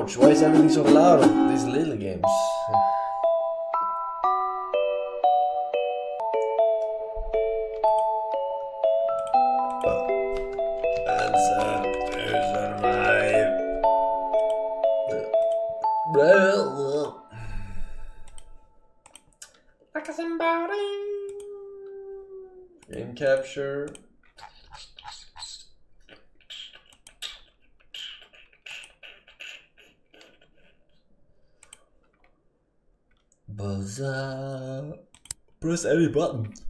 Ouch, why is everything so loud these little games? Press button.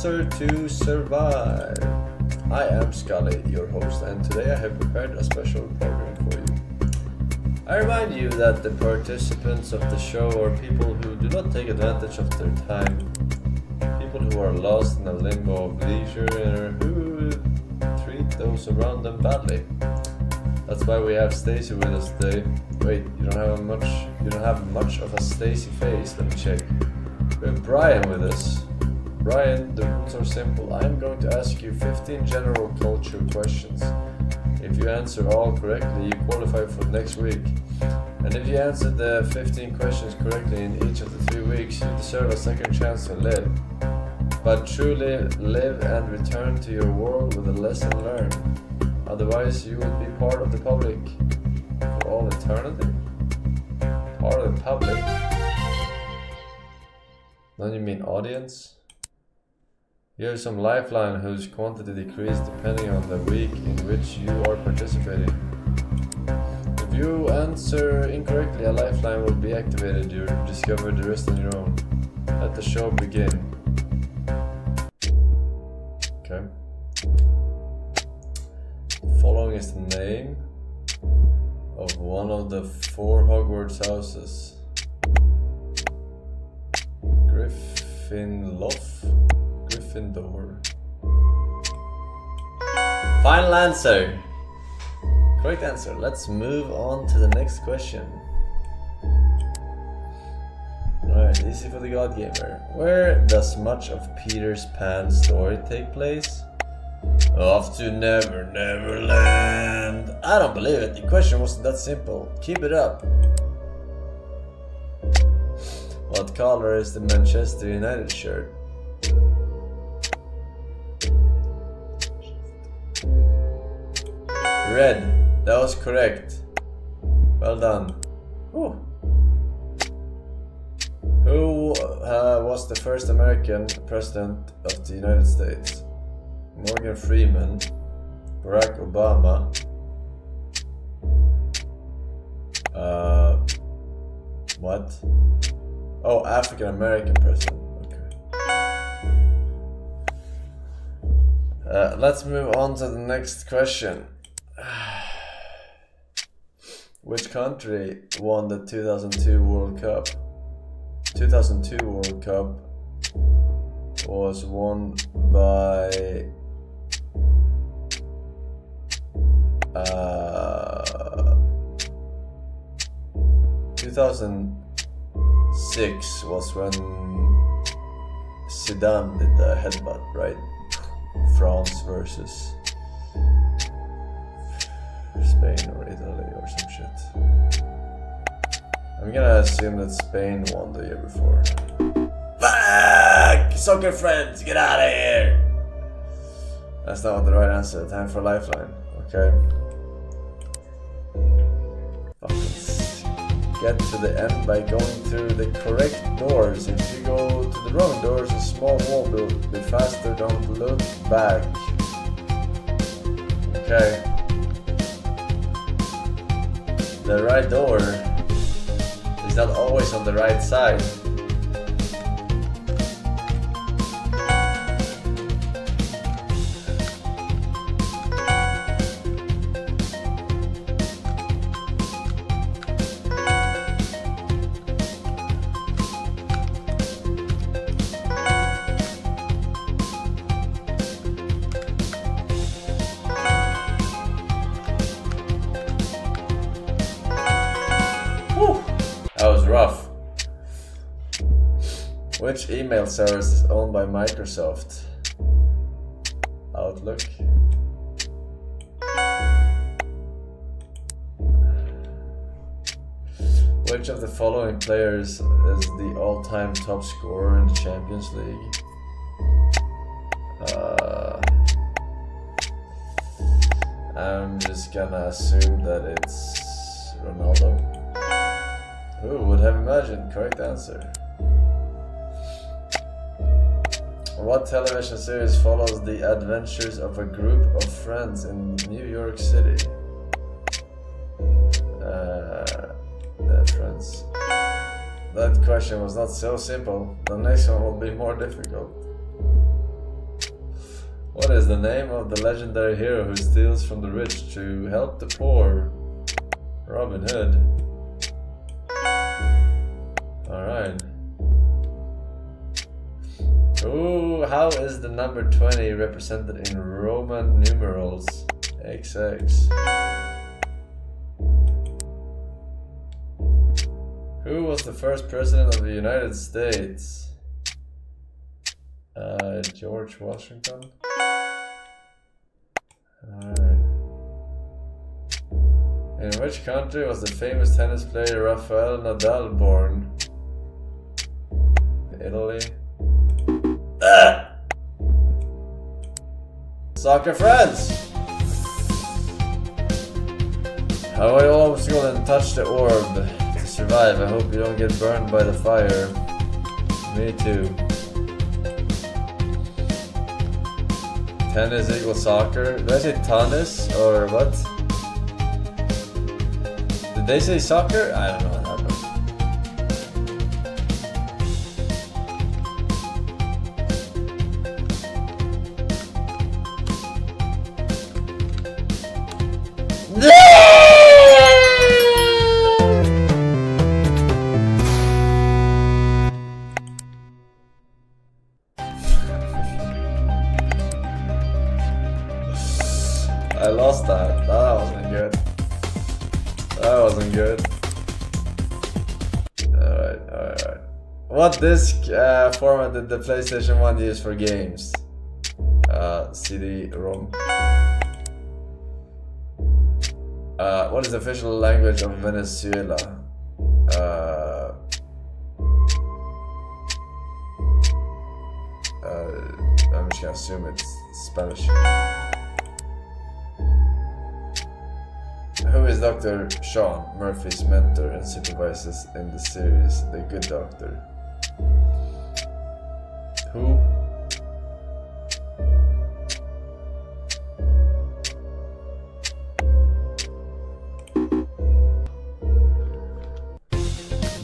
Answer to survive. I am Scully, your host, and today I have prepared a special program for you. I remind you that the participants of the show are people who do not take advantage of their time, people who are lost in a limbo of leisure and who treat those around them badly. That's why we have Stacy with us today. Wait, you don't have much you don't have much of a Stacy face, let me check. We have Brian with us. Brian, the rules are simple. I am going to ask you 15 general culture questions. If you answer all correctly, you qualify for next week. And if you answer the 15 questions correctly in each of the three weeks, you deserve a second chance to live. But truly live and return to your world with a lesson learned. Otherwise, you will be part of the public for all eternity. Part of the public? Don't you mean audience? Here's some lifeline whose quantity decreases depending on the week in which you are participating. If you answer incorrectly, a lifeline will be activated. You discover the rest on your own. Let the show begin. Okay. The Following is the name of one of the four Hogwarts houses. Griffin Gryffindor. Gryffindor. Final answer. Correct answer. Let's move on to the next question. Alright, easy for the God Gamer. Where does much of Peter's Pan story take place? Off to Never Never Land. I don't believe it. The question wasn't that simple. Keep it up. What color is the Manchester United shirt? Red. That was correct. Well done. Ooh. Who uh, was the first American president of the United States? Morgan Freeman, Barack Obama, uh, what? Oh, African American president. Okay. Uh, let's move on to the next question. Which country won the 2002 World Cup? 2002 World Cup was won by uh, 2006 was when Zidane did the headbutt, right? France versus Spain or Italy or some shit. I'm gonna assume that Spain won the year before. Fuck! Soccer friends, get out of here! That's not the right answer. Time for lifeline. Okay. Get to the end by going through the correct doors. If you go to the wrong doors, a small wall will be faster. Don't look back. Okay. The right door is not always on the right side. Email service is owned by Microsoft? Outlook. Which of the following players is the all-time top scorer in the Champions League? Uh, I'm just gonna assume that it's Ronaldo. Who would have imagined? Correct answer. What television series follows the adventures of a group of friends in New York City? Uh, friends. That question was not so simple. The next one will be more difficult. What is the name of the legendary hero who steals from the rich to help the poor? Robin Hood. Alright. Ooh, how is the number 20 represented in Roman numerals? XX. Who was the first president of the United States? Uh, George Washington? In which country was the famous tennis player Rafael Nadal born? Italy. Soccer friends! How are you always going to touch the orb to survive? I hope you don't get burned by the fire. Me too. Tennis equals soccer. Did I say tennis or what? Did they say soccer? I don't know format did the PlayStation 1 use for games? Uh, CD-ROM. Uh, what is the official language of Venezuela? Uh, uh, I'm just gonna assume it's Spanish. Who is Dr. Sean Murphy's mentor and supervises in the series The Good Doctor? Who?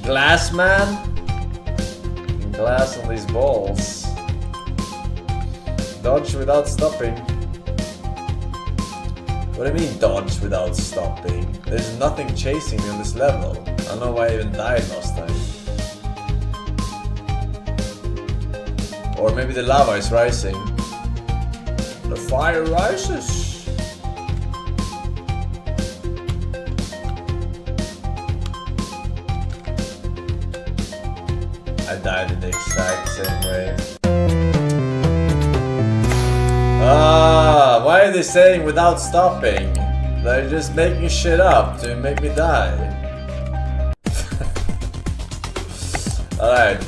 Glass man? Glass on these balls. Dodge without stopping. What do you mean dodge without stopping? There's nothing chasing me on this level. I don't know why I even died last time. Or maybe the lava is rising. The fire rises. I died in the exact same way. Ah, why are they saying without stopping? They're just making shit up to make me die. Alright.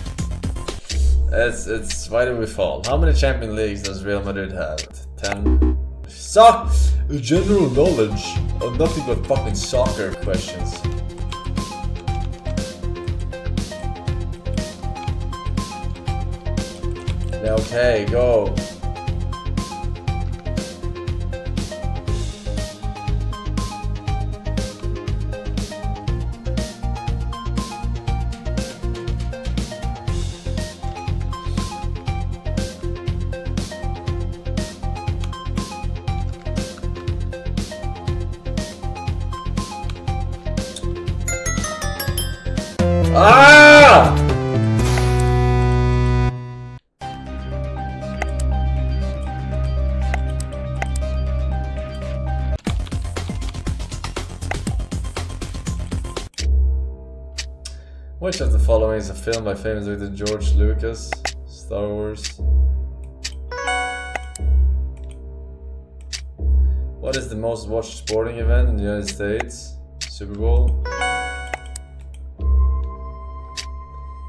It's it's why do we fall? How many Champion Leagues does Real Madrid have? 10. Sock! General knowledge of nothing but fucking soccer questions. Okay, go. Film by famous director George Lucas? Star Wars. What is the most watched sporting event in the United States? Super Bowl.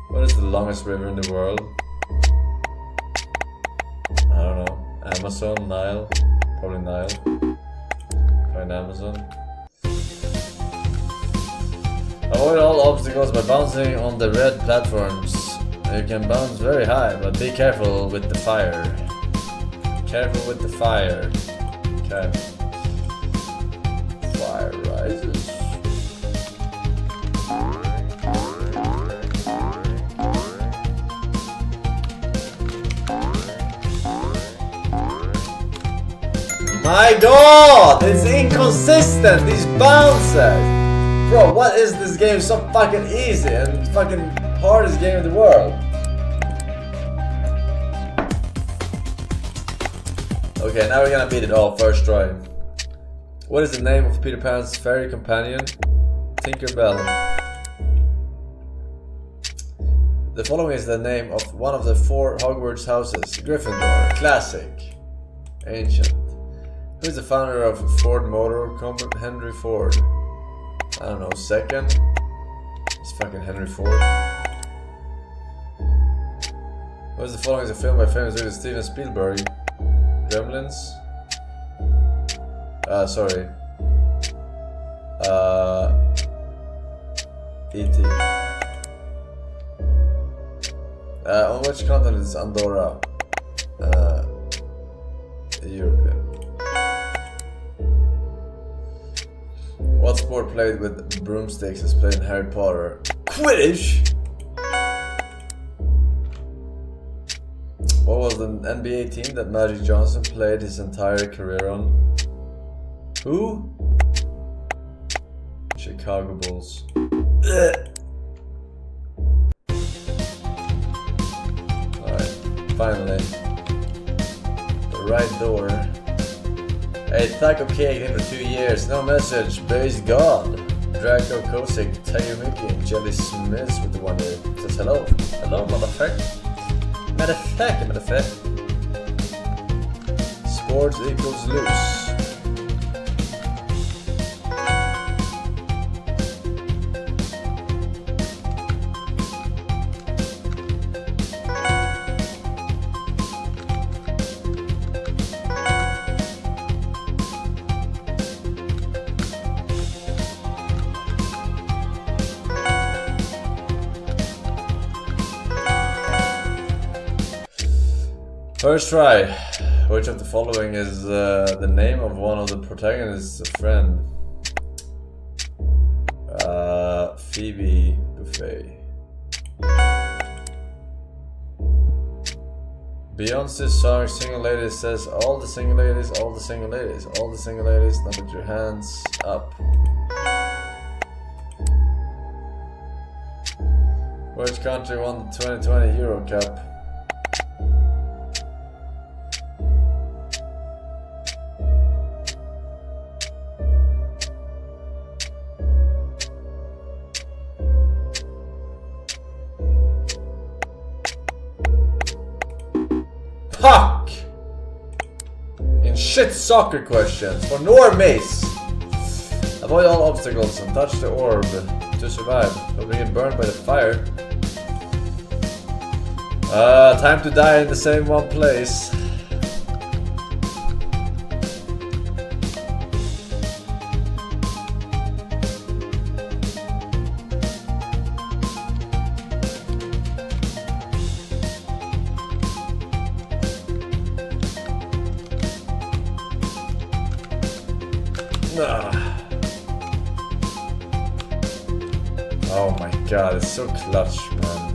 What is the longest river in the world? I don't know. Amazon, Nile? Probably Nile. Find Amazon. Avoid all obstacles by bouncing on the red platforms. You can bounce very high, but be careful with the fire. Careful with the fire. Okay. Fire rises. My god! It's inconsistent, these bounces! Bro, what is this game so fucking easy and fucking hardest game in the world? Okay, now we're gonna beat it all first try. What is the name of Peter Pan's fairy companion? Tinkerbell. The following is the name of one of the four Hogwarts houses. Gryffindor. Classic. Ancient. Who is the founder of Ford Motor Company? Henry Ford. I don't know, second? It's fucking Henry Ford. What is the following is a film by famous director Steven Spielberg? Gremlins? Uh, sorry. Uh, E.T. Uh, on which continent is Andorra? Uh, European. Sport played with broomsticks is played in Harry Potter? Quidditch! What was the NBA team that Magic Johnson played his entire career on? Who? Chicago Bulls. Alright, finally. The right door. Hey, Taco Cake in for two years, no message, praise God. Draco Kosick, Mickey, and Jelly Smith with the one year. Says hello. Hello, motherfucker. Motherfucker, motherfucker. Sports equals loose. First try. Which of the following is uh, the name of one of the protagonists' friend? Uh, Phoebe Buffay. Beyonce's song Single Ladies says all the single ladies, all the single ladies, all the single ladies, now put your hands up. Which country won the 2020 Euro Cup? Soccer questions for normies. Avoid all obstacles and touch the orb to survive. Don't get burned by the fire. Uh, time to die in the same one place. Oh my god, it's so clutch, man.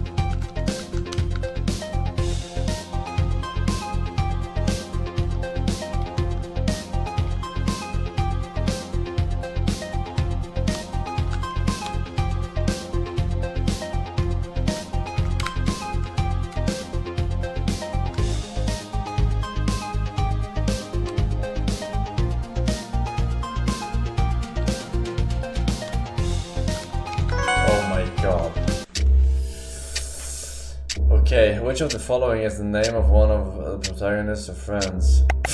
Which of the following is the name of one of the protagonists of Friends?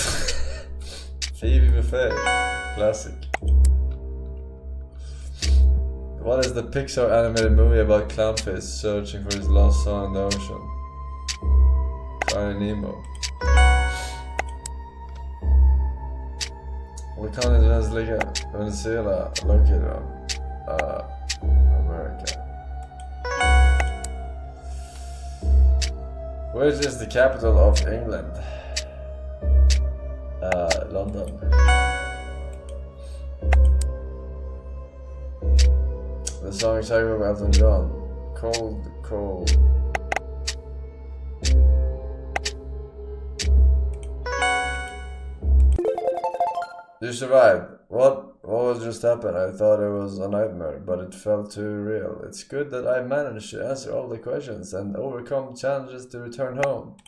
Phoebe Buffay. Classic. What is the Pixar animated movie about Clownface searching for his lost son in the ocean? Finding Nemo. What continent is Venezuela located on? Uh, America. Which is the capital of England? Uh, London. The song is about Elton John. Cold, cold. You survived. What? What was just happened? I thought it was a nightmare, but it felt too real. It's good that I managed to answer all the questions and overcome challenges to return home.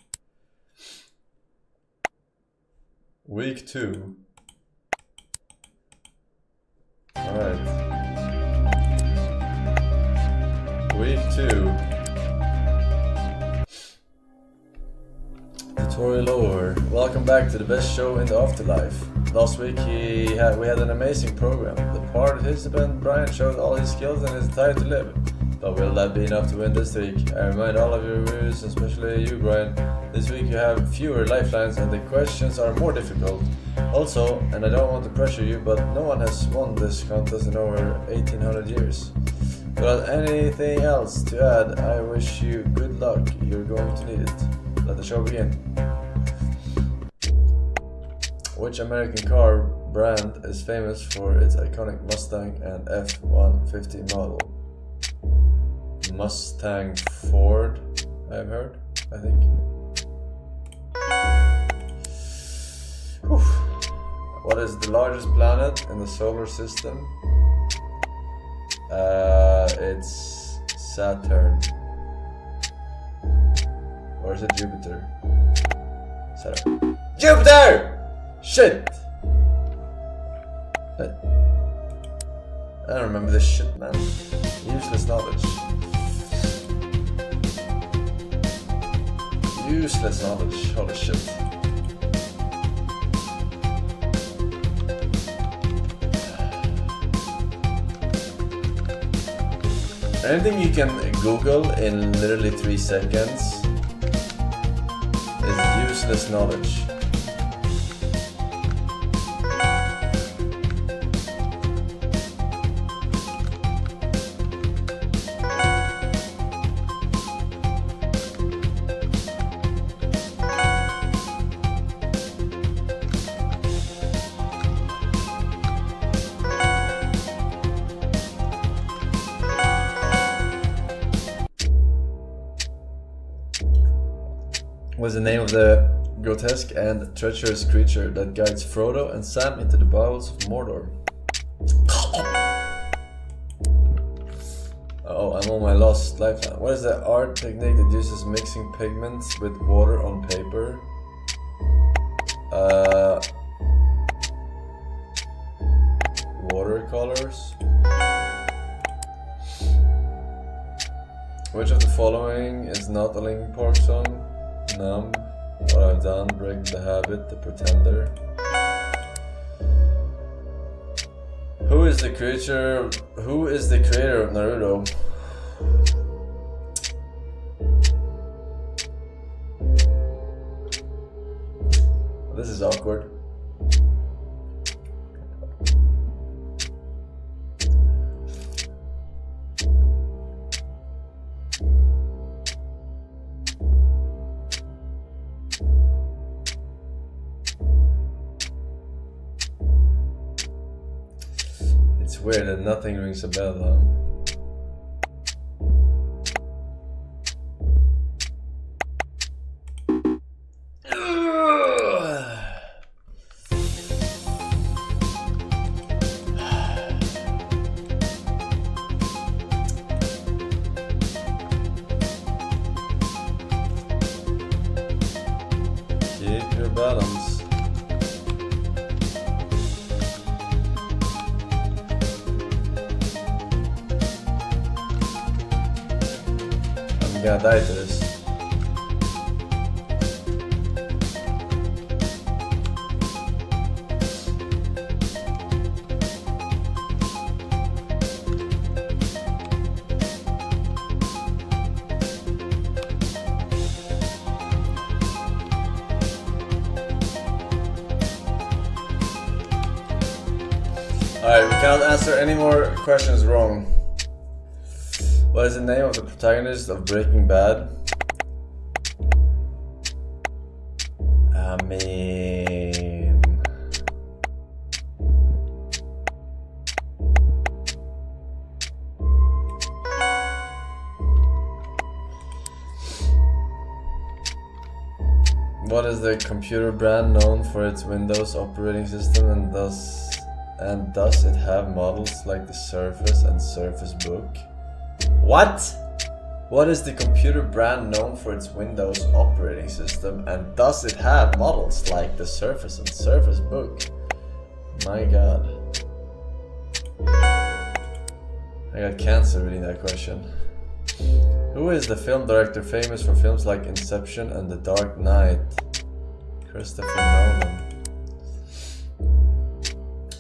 Week 2. Alright. Week 2. Tori Lower. Welcome back to the best show in the afterlife. Last week he had, we had an amazing program. The participant Brian showed all his skills and his desire to live. But will that be enough to win this week? I remind all of your viewers, especially you Brian, this week you have fewer lifelines and the questions are more difficult. Also, and I don't want to pressure you, but no one has won this contest in over 1800 years. Without anything else to add, I wish you good luck, you're going to need it. Let the show begin. Which American car brand is famous for its iconic Mustang and F-150 model? Mustang Ford, I've heard, I think. Whew. What is the largest planet in the solar system? Uh, it's Saturn. Or is it Jupiter? Saturn. Jupiter! Shit! I don't remember this shit, man. Useless knowledge. Useless knowledge. Holy shit. Anything you can Google in literally three seconds is useless knowledge. Was the name of the grotesque and treacherous creature that guides Frodo and Sam into the bowels of Mordor. Oh, I'm on my last lifeline. What is the art technique that uses mixing pigments with water on paper? Uh, watercolors? Which of the following is not a Linkin Park song? Numb, What I've Done, Break the Habit, The Pretender. Who is the creature? Who is the creator of Naruto? This is awkward. Nothing rings a bell though. Cannot answer any more questions wrong. What is the name of the protagonist of Breaking Bad? I mean. What is the computer brand known for its Windows operating system and does and does it have models like the Surface and Surface Book? What? What is the computer brand known for its Windows operating system and does it have models like the Surface and Surface Book? My god. I got cancer reading that question. Who is the film director famous for films like Inception and The Dark Knight? Christopher Nolan.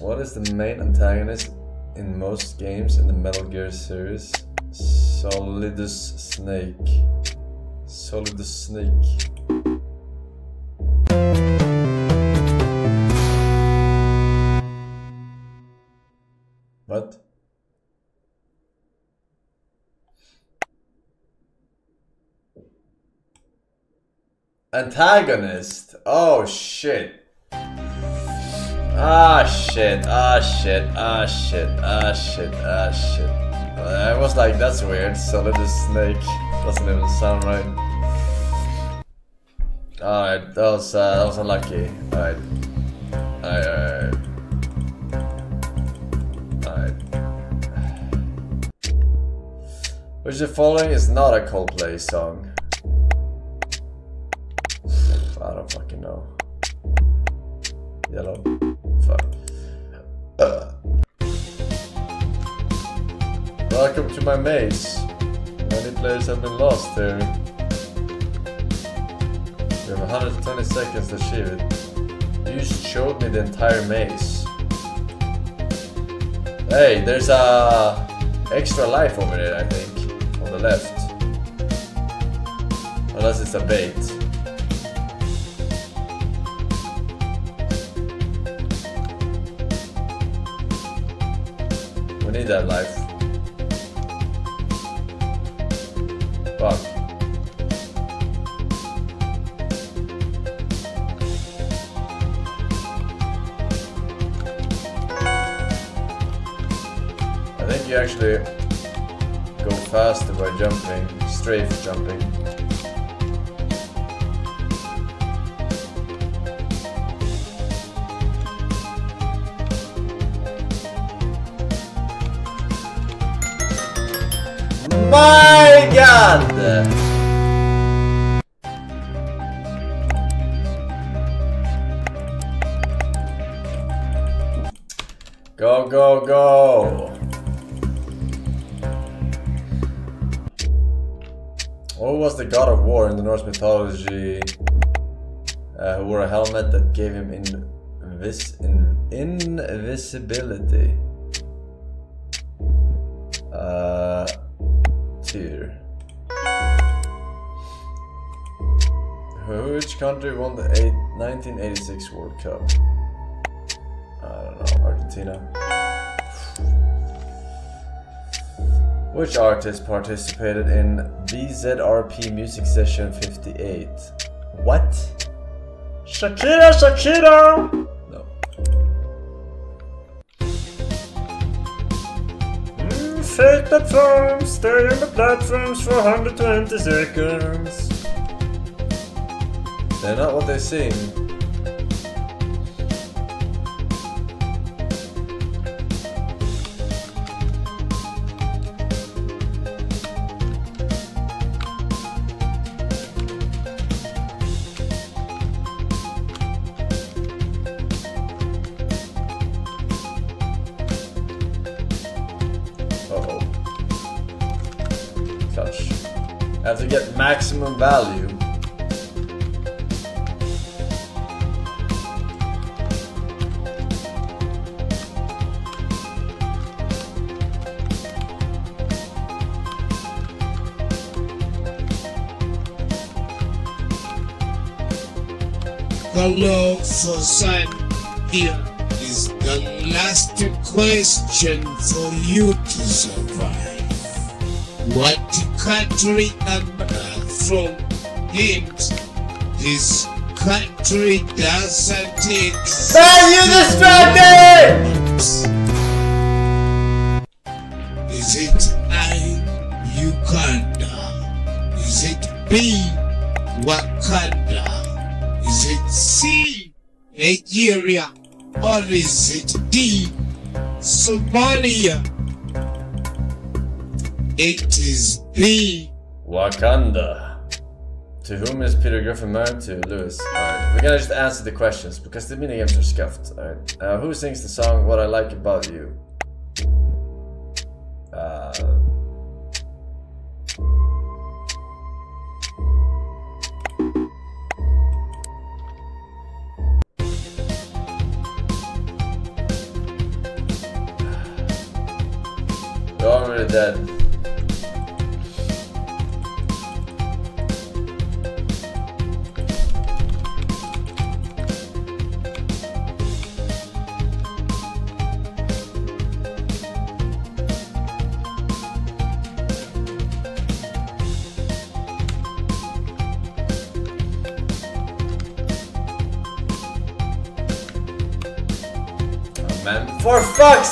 What is the main antagonist in most games in the Metal Gear series? Solidus Snake. Solidus Snake. What? Antagonist. Oh shit. Ah shit. Ah shit. Ah shit. Ah shit. Ah shit. I was like, that's weird. Solidus Snake doesn't even sound right. Alright, that was uh, that was unlucky. Alright. Alright, alright. Alright. Which the following is not a Coldplay song? My maze. Many players have been lost here. You have 120 seconds to achieve it. You just showed me the entire maze. Hey, there's a extra life over there, I think. On the left. Unless it's a bait. We need that life. Jumping. Invisibility? Uh, Tyr. Which country won the eight, 1986 World Cup? I don't know, Argentina. Which artist participated in BZRP Music Session 58? What? Shakira, Shakira! Fake platforms, stay on the platforms for 120 seconds. They're not what they seem. Value. Forsen here is the last question for you to survive. What country this country doesn't exist. Man, you distracted! Is it I, Uganda? Is it B, Wakanda? Is it C, Nigeria? Or is it D, Somalia? It is B. Wakanda. To whom is Peter Griffin married to? Lois. Alright, we're gonna just answer the questions because the minigames are scuffed. Alright. Uh, who sings the song What I Like About You? Uh, You're already dead.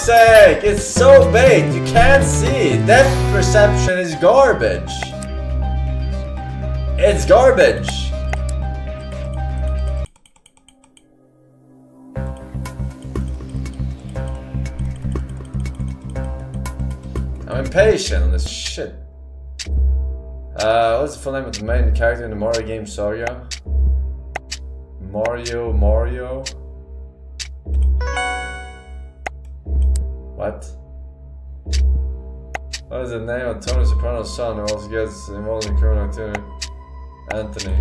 Sake! It's so big! You can't see! Depth perception is garbage! It's garbage! I'm impatient on this shit. Uh, what's the full name of the main character in the Mario game Saga? Mario Mario? What? What is the name of Tony Soprano's son who also gets involved in criminal activity? Anthony.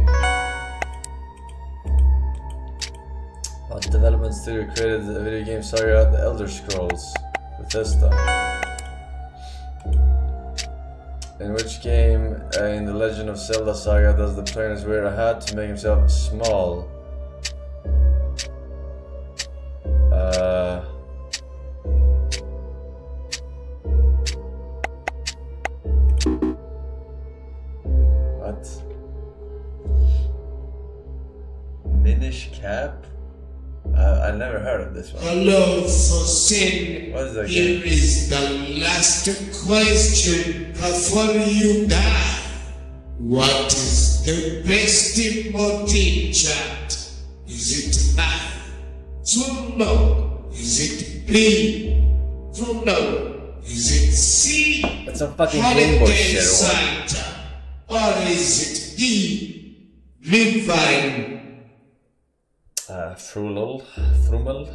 What development studio created the video game saga The Elder Scrolls? Bethesda. In which game uh, in the Legend of Zelda saga does the player wear a hat to make himself small? Minish cap? Uh, I never heard of this one. Hello for sin. What is that Here game? is the last question before you die. What is the best emoji chat? Is it I? Bruno? Is it B? Bruno? Is it C? That's a fucking Game Boy Holiday shit or? Santa? Or is it D? Midvine? Uh, Frulol? Frumel?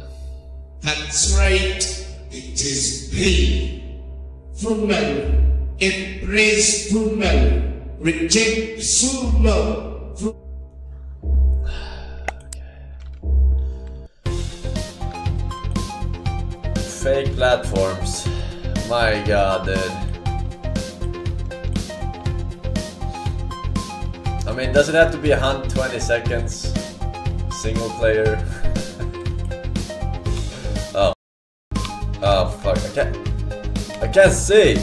That's right. It is B. Bruno. Embrace Bruno. Reject Sumo. Fake platforms. My god, dude. I mean, does it have to be 120 seconds? Single player? oh. Oh, fuck. I can't. I can't see!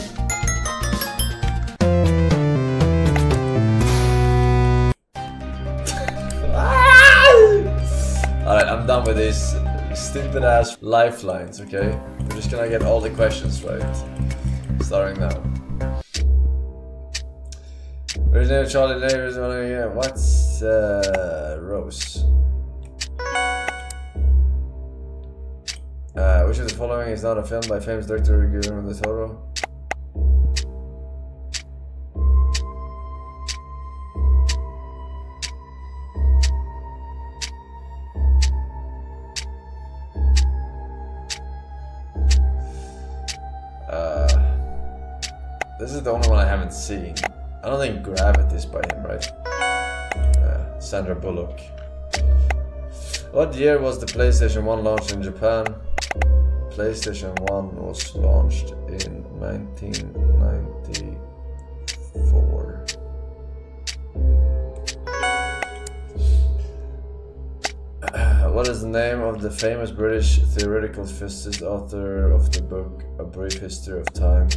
Alright, I'm done with these stupid ass lifelines, okay? We're just gonna get all the questions right. Starting now. Original Charlie Davis, what's uh, Rose? Uh, which of the following is not a film by famous director Guillermo del Toro? Uh, this is the only one I haven't seen. I don't think Gravity is by him, right? Uh, Sandra Bullock. What year was the PlayStation 1 launched in Japan? PlayStation 1 was launched in 1994. what is the name of the famous British theoretical physicist author of the book A Brief History of Time?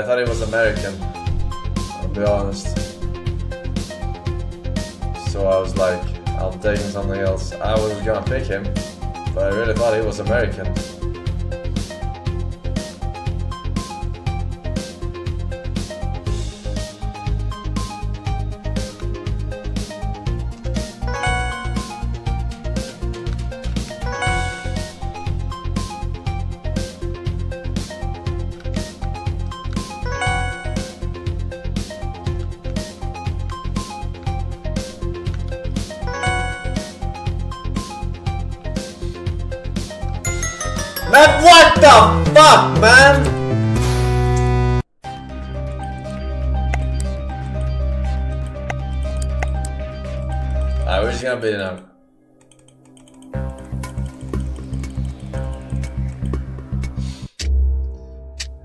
I thought he was American. I'll be honest. So I was like, I'll take him something else. I was gonna pick him, but I really thought he was American.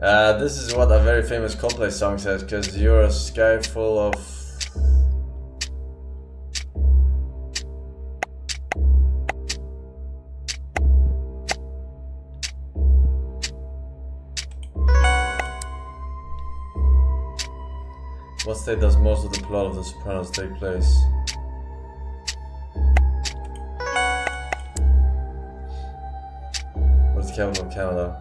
Uh, this is what a very famous Coldplay song says, because you're a sky full of... What state does most of the plot of The Sopranos take place? The Canada?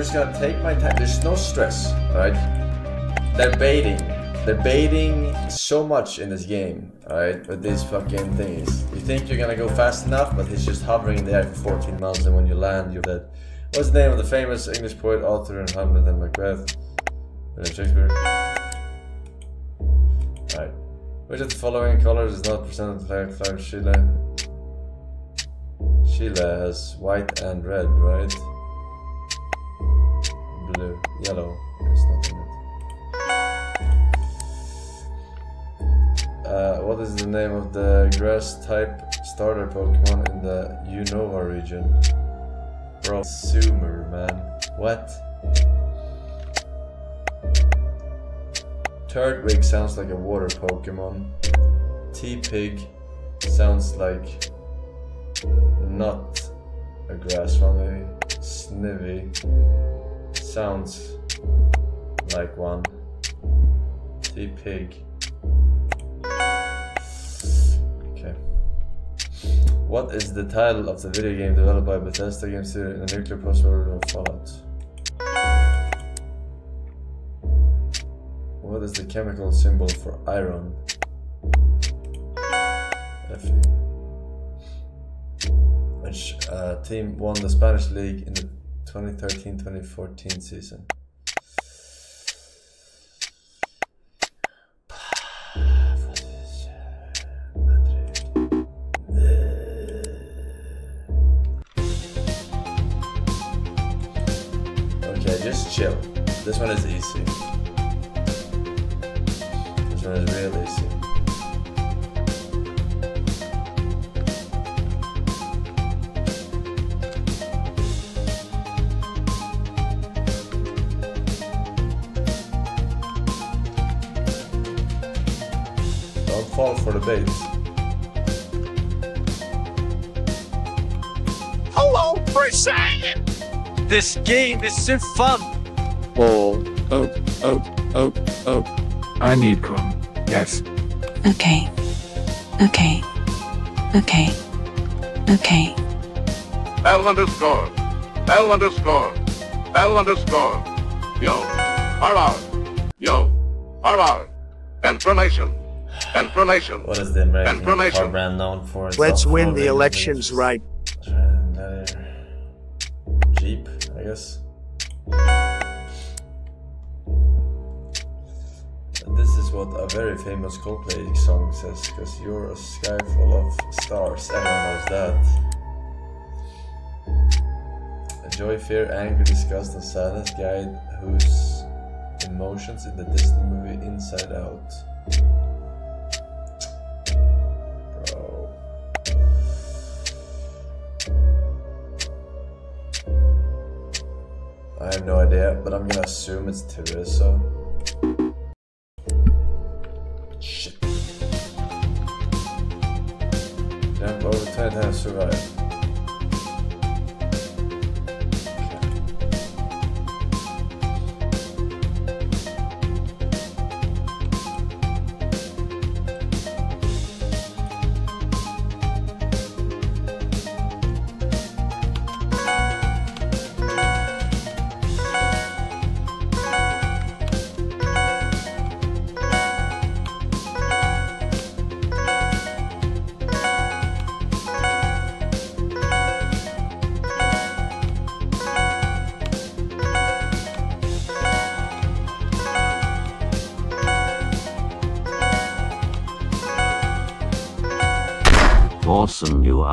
Just gonna take my time. There's no stress, alright? They're baiting. They're baiting so much in this game, alright? With these fucking things. You think you're gonna go fast enough, but he's just hovering there for 14 months, and when you land, you're dead. What's the name of the famous English poet, author in Hamlet and Macbeth? William Shakespeare. Alright. Which of the following colors is not presented flag of Chile? Chile has white and red, right? Yellow. Not in it. Uh, what is the name of the grass type starter Pokemon in the Unova region? Bro, Sumer, man. What? Turtwig sounds like a water Pokemon. Tepig sounds like not a grass one, maybe. Snivy sounds like one. Tepig. Okay. What is the title of the video game developed by Bethesda Game Studio in the nuclear post-war Fallout? What is the chemical symbol for iron? Fe. Which uh, team won the Spanish league in the 2013-2014 season. This game is so fun! Oh, oh, oh, oh, oh. I need come. Yes. Okay. Okay. Okay. Okay. L underscore. L underscore. L underscore. Yo. Harvard. Yo. Harvard. Information. Information. What is the American car brand known for? It's Let's win the elections right. Jeep, I guess. And this is what a very famous Coldplay song says, because you're a sky full of stars, everyone knows that. Joy, fear, anger, disgust, and sadness guide whose emotions in the Disney movie Inside Out. I have no idea, but I'm gonna assume it's Teresa. Shit. Jump over 20 times, survive.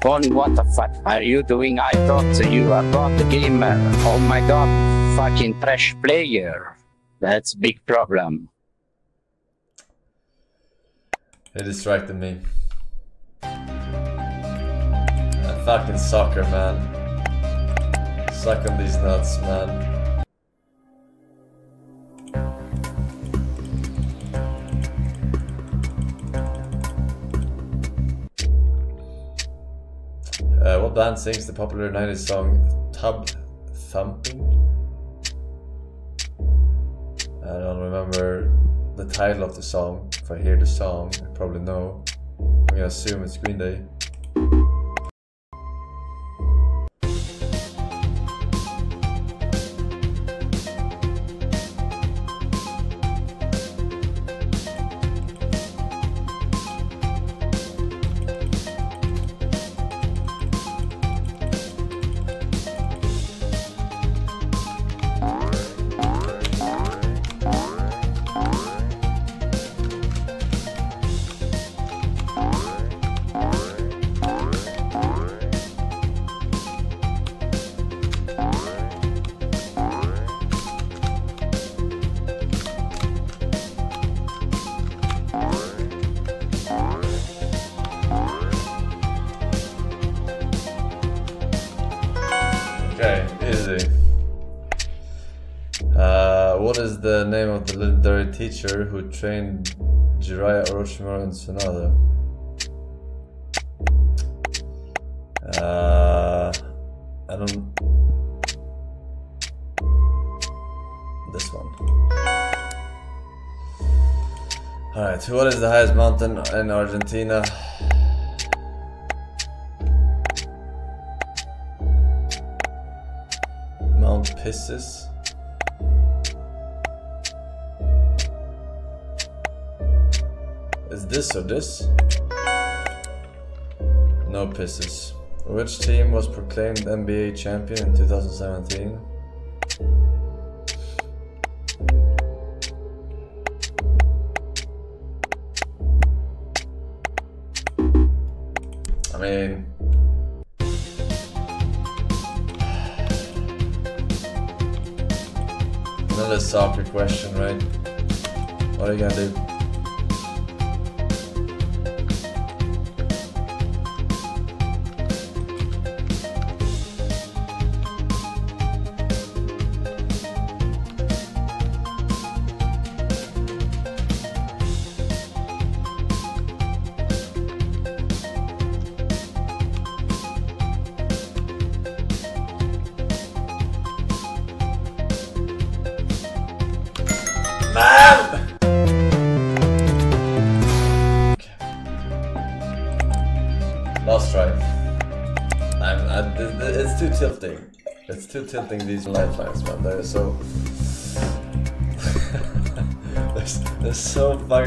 Con, what the fuck are you doing? I thought you are not a gamer. Oh my god, fucking trash player. That's big problem. It distracted me. That fucking soccer, man. Suck on these nuts, man. Band sings the popular 90s song Tub Thumping? I don't remember the title of the song. If I hear the song, I probably know. I'm gonna assume it's Green Day. Teacher who trained Jiraiya Orochimaru and Tsunade? Uh, I don't. This one. Alright, what is the highest mountain in Argentina? Mount Pissis. This or this? No pisses. Which team was proclaimed NBA champion in 2017? I mean, another soccer question, right? What are you gonna do?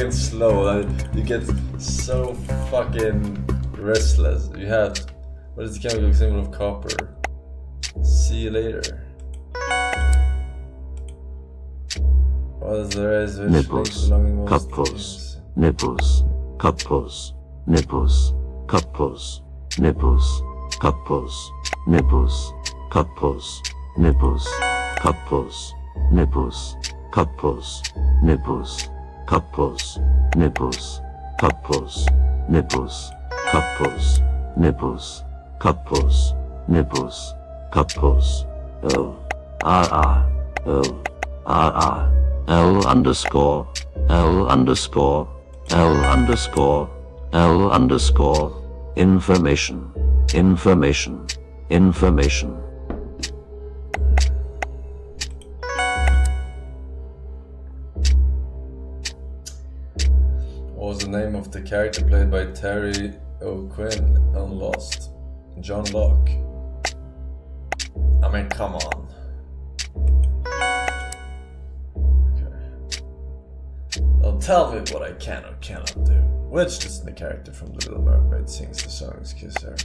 Fucking slow. that You get so fucking restless. You have. What is the chemical symbol of copper? See you later. What is the which links Nipples, couples, nipples, couples, nipples, couples, nipples, couples, nipples, couples, nipples, couples, nipples, couples, nipples, couples, nipples, couples, nipples, couples, nipples, couples, nipples, couples, O, R R, O, R R, L underscore, L underscore, L underscore, L underscore, information, information, information. Name of the character played by Terry O'Quinn on Lost? John Locke. I mean, come on. Okay. Now tell me what I can or cannot do. Which Disney character from The Little Mermaid sings the songs Kiss Her?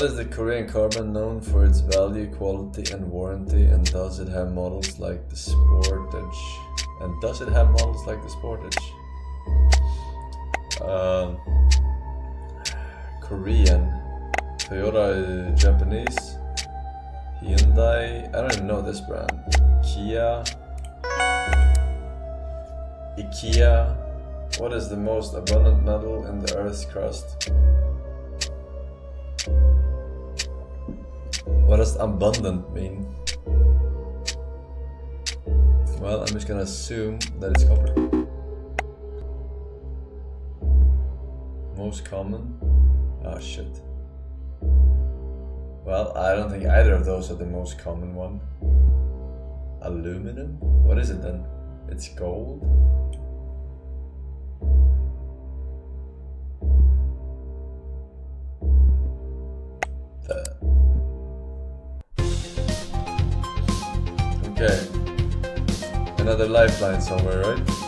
What is the Korean carbon known for its value, quality, and warranty? And does it have models like the Sportage? And does it have models like the Sportage? Um, Korean, Toyota is Japanese, Hyundai. I don't even know this brand. Kia, IKEA. What is the most abundant metal in the Earth's crust? What does abundant mean? Well, I'm just gonna assume that it's copper. Most common? Oh shit. Well, I don't think either of those are the most common one. Aluminum? What is it then? It's gold? somewhere, right?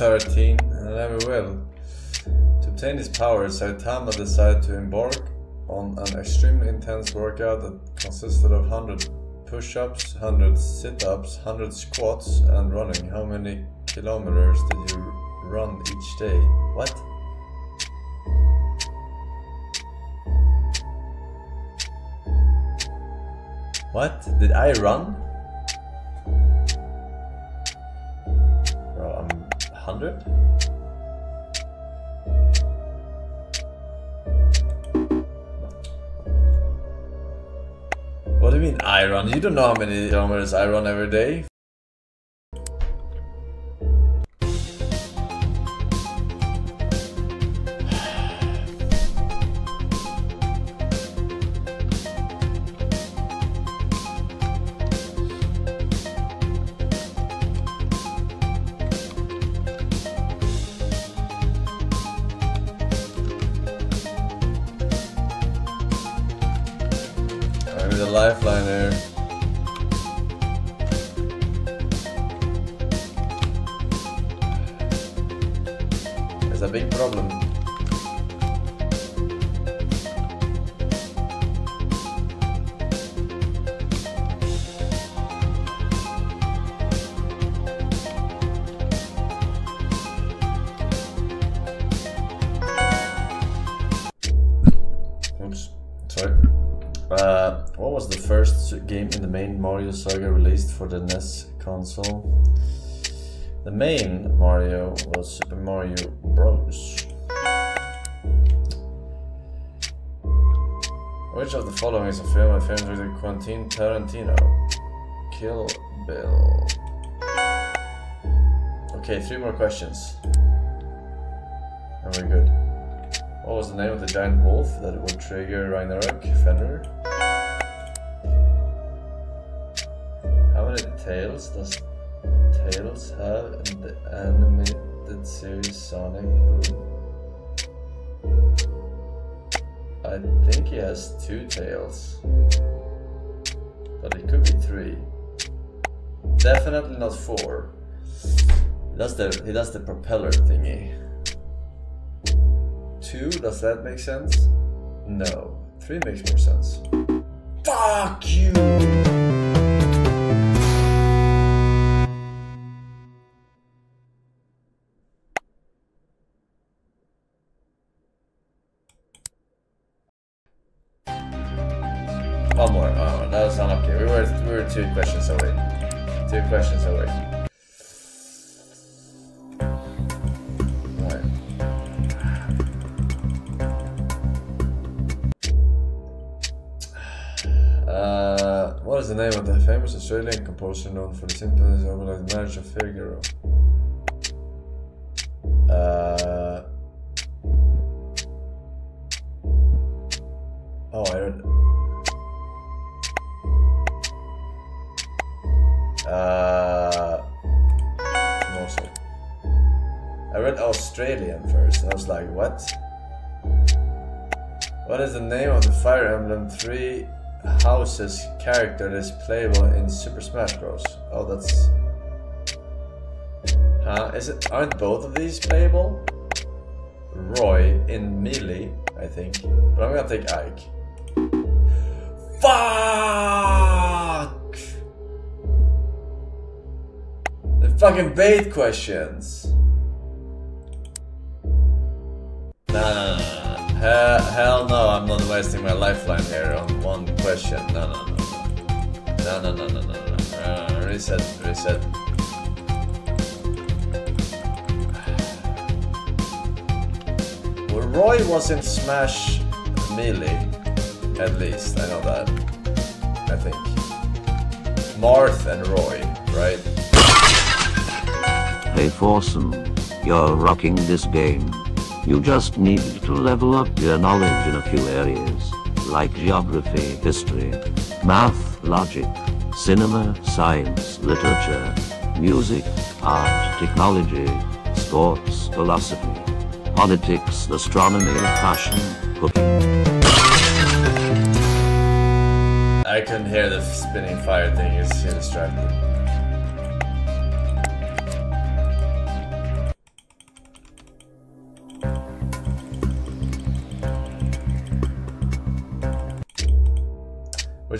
113, and I never will. To obtain his powers, Saitama decided to embark on an extremely intense workout that consisted of 100 push-ups, 100 sit-ups, 100 squats, and running. How many kilometers did you run each day? What? What? Did I run? What do you mean I run? You don't know how many kilometers I run every day. Mario saga released for the NES console? The main Mario was Super Mario Bros. Which of the following is a film by film director Quentin Tarantino? Kill Bill. Okay, three more questions. And we're good. What was the name of the giant wolf that would trigger Ragnarok? Fenrir? Tails does Tails have in the animated series Sonic Boom? I think he has two tails. But it could be three. Definitely not four. That's the he does the propeller thingy. Two, does that make sense? No. Three makes more sense. Fuck you! Australian composer known for the symphonies of like Marriage of Figaro? Uh, oh, I read. Uh, Mozart. I read Australian first, and I was like, what? What is the name of the Fire Emblem 3 Houses character that is playable in Super Smash Bros? Oh, that's. Huh? Is it? Aren't both of these playable? Roy in Melee, I think. But I'm gonna take Ike. Fuck! The fucking bait questions. Wasting my lifeline here on one question. No, no, no. No, no, no, no, no, no. Uh, reset, reset. Well, Roy was in Smash Melee, at least, I know that. I think. Marth and Roy, right? Hey Forsen, you're rocking this game. You just need to level up your knowledge in a few areas, like geography, history, math, logic, cinema, science, literature, music, art, technology, sports, philosophy, politics, astronomy, fashion, cooking. I couldn't hear the spinning fire thing, it's too distracting.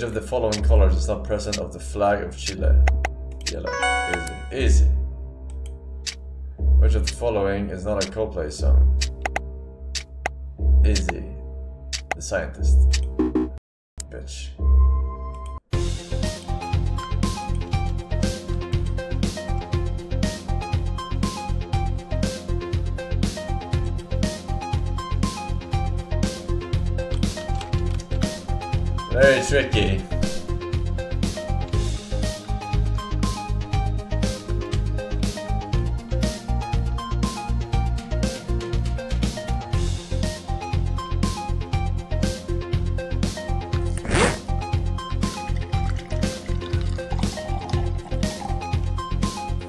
Of the following colors is not present of the flag of Chile? Yellow. Easy. Easy. Which of the following is not a Coldplay song? Easy. The scientist. Bitch. Very tricky.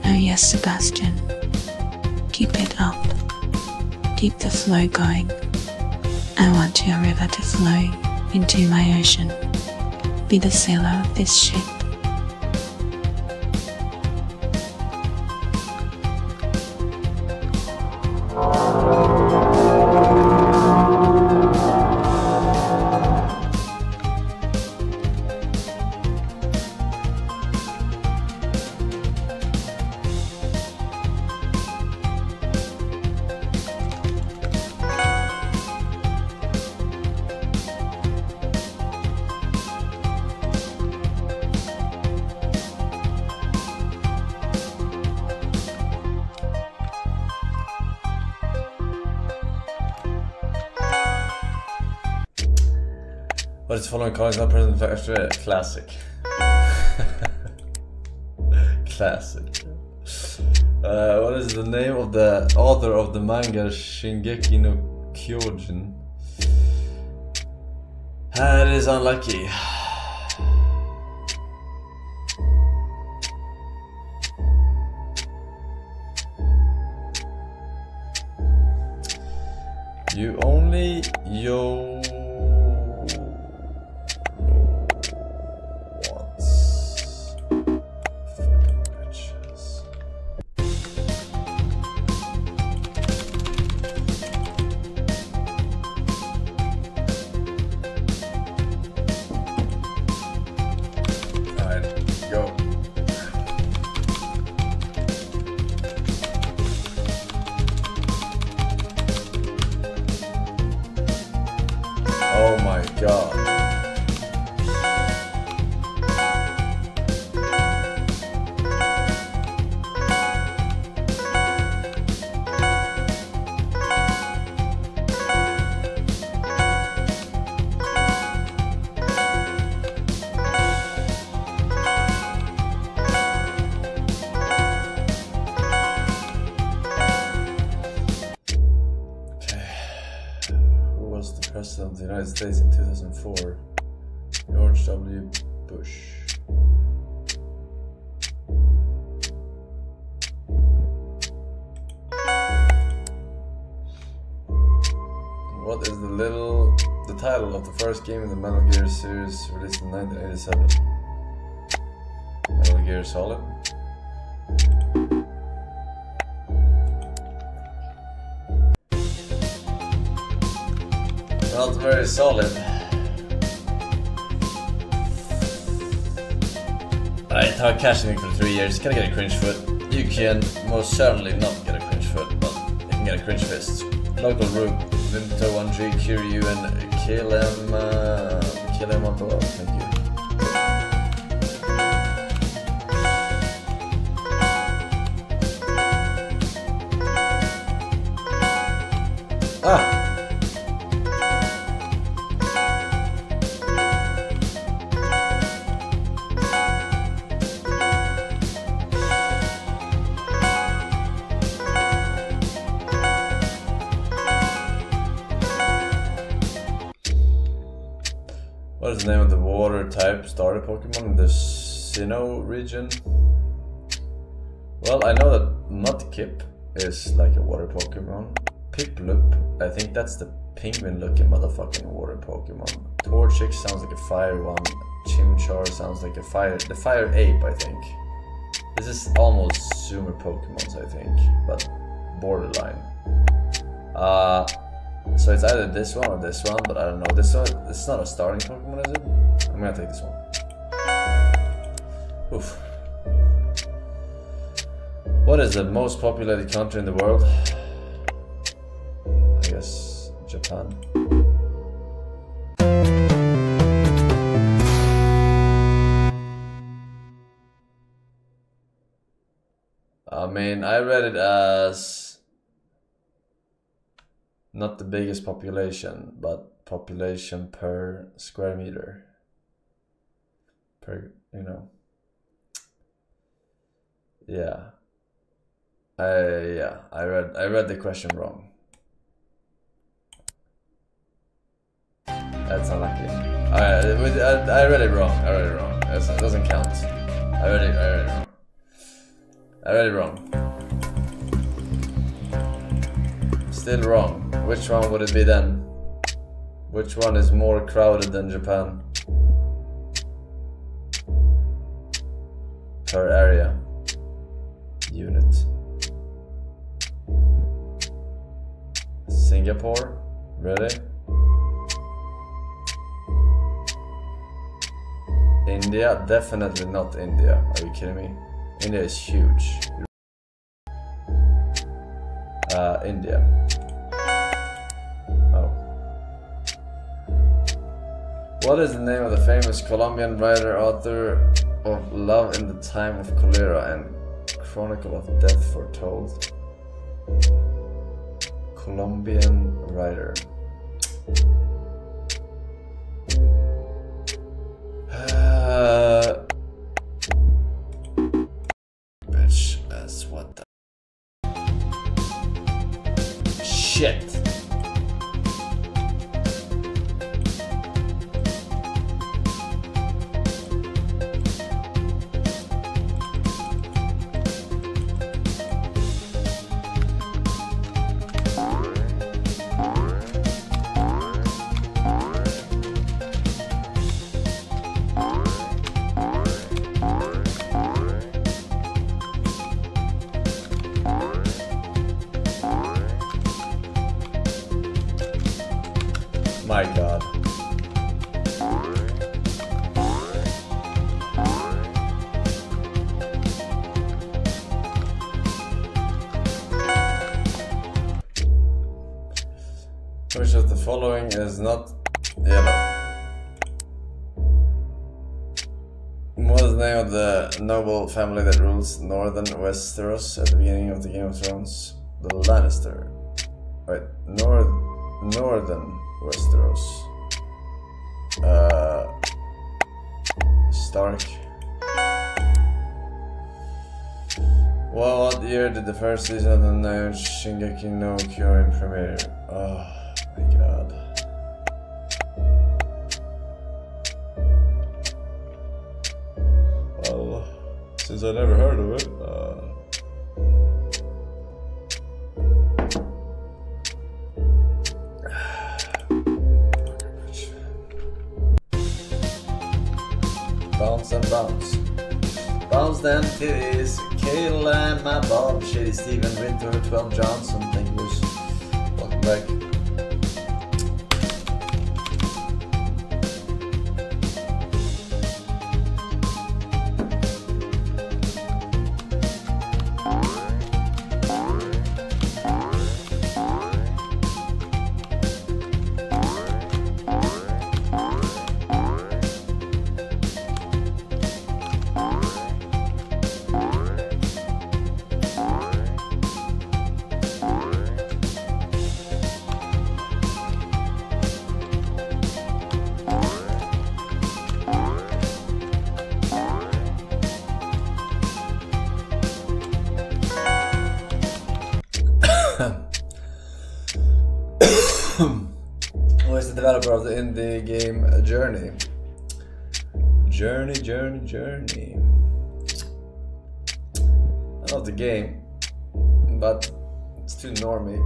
Oh, yes, Sebastian. Keep it up. Keep the flow going. I want your river to flow into my ocean. Be the sailor of is following colors not present in Australia? Classic. Classic. Uh, what is the name of the author of the manga Shingeki no Kyojin? That is unlucky. President of the United States in 2004? George W. Bush. What is the little the title of the first game in the Metal Gear series released in 1987? Metal Gear Solid. Not very solid. I taught cashing for three years. Can I get a cringe foot? You can most certainly not get a cringe foot, but you can get a cringe fist. Local room, Vinto 1G, Kiryu, and him. Uh, him up. Thank you. Is like a water Pokemon. Piplup, I think that's the penguin looking motherfucking water Pokemon. Torchic sounds like a fire one. Chimchar sounds like a fire. The fire ape, I think. This is almost Zoomer Pokemons, I think, but borderline. Uh, so it's either this one or this one, but I don't know. This one, it's not a starting Pokemon, is it? I'm gonna take this one. Oof. What is the most populated country in the world? I guess Japan. I mean, I read it as not the biggest population, but population per square meter. Per, you know. Yeah. I yeah, I read I read the question wrong. That's unlucky. I, I, I read it wrong. I read it wrong. It's- It doesn't count. I read it. I read it wrong. I read it wrong. Still wrong. Which one would it be then? Which one is more crowded than Japan? Per area. Unit. Singapore? Really? India? Definitely not India. Are you kidding me? India is huge. Uh, India. Oh. What is the name of the famous Colombian writer, author of Love in the Time of Cholera and Chronicle of Death Foretold? Colombian writer. Following is not yellow? What is the name of the noble family that rules northern Westeros at the beginning of the Game of Thrones? The Lannister. Wait, north, northern Westeros. Uh, Stark. Well, what year did the first season of the new Shingeki no Kyojin premiere? Oh my god. Well, since I never heard of it, uh, bounce and bounce. Bounce them titties, and my Bob, Shady Steven, Winter, 12 Johnson, thank you. Welcome back. The of the game Journey? Journey, Journey, Journey. I love the game, but it's too normy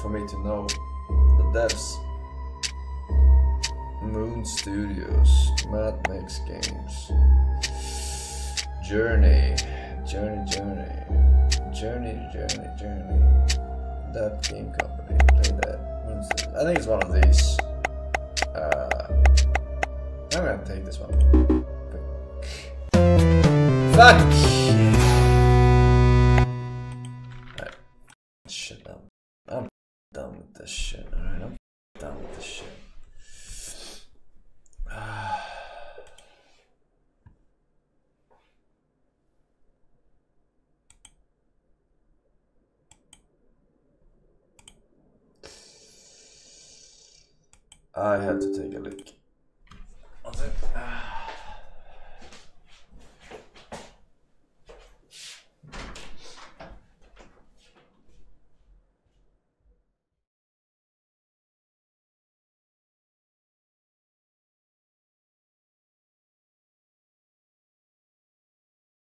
for me to know the devs. Moon Studios, Matt makes games. Journey, Journey, Journey, Journey, Journey, Journey. That game company, play that. I think it's one of these. I'm gonna take this one. Fuck! Alright. Shit, I'm, I'm done with this shit. Alright, I'm I had to take a leak.